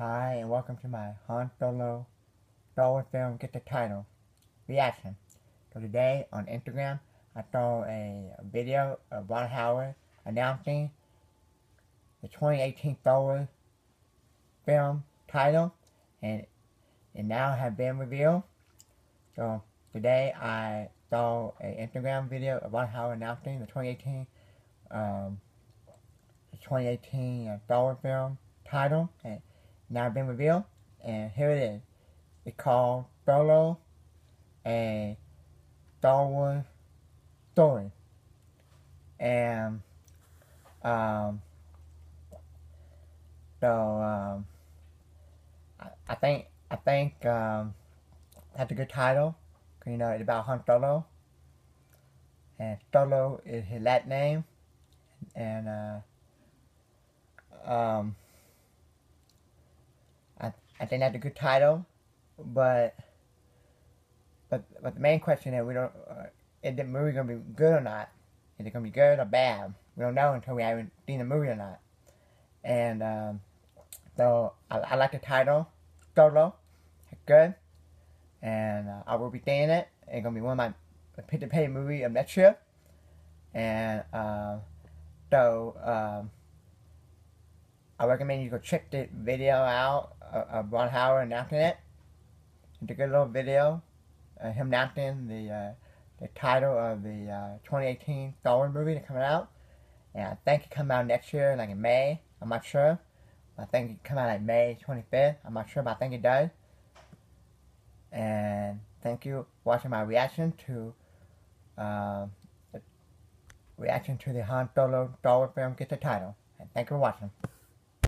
Hi, and welcome to my Han Solo Star Wars film Get the Title reaction. So today on Instagram, I saw a video of Ron Howard announcing the 2018 Star Wars film title, and it now has been revealed. So today I saw an Instagram video of Ron Howard announcing the 2018 um, the 2018 uh, Star Wars film title, and now been revealed, and here it is. It's called Solo, and Wars story, and um, so um, I, I think I think um, that's a good title. Cause, you know, it's about Han Solo, and Solo is his Latin name, and uh, um. I think that's a good title, but but but the main question is we don't uh, is the movie gonna be good or not? Is it gonna be good or bad? We don't know until we haven't seen the movie or not. And um, so I, I like the title, Solo. It's good, and uh, I will be seeing it. It's gonna be one of my pay to pay movie of next year. And uh, so um, I recommend you go check the video out of Ron Howard announcing it. It's a good little video. Uh, him announcing the uh, the title of the uh, 2018 Star Wars movie that's coming out. And I think it come out next year, like in May. I'm not sure. I think it come out like May 25th. I'm not sure, but I think it does. And thank you for watching my reaction to uh, reaction to the Han Solo Star Wars film get the title. And thank you for watching.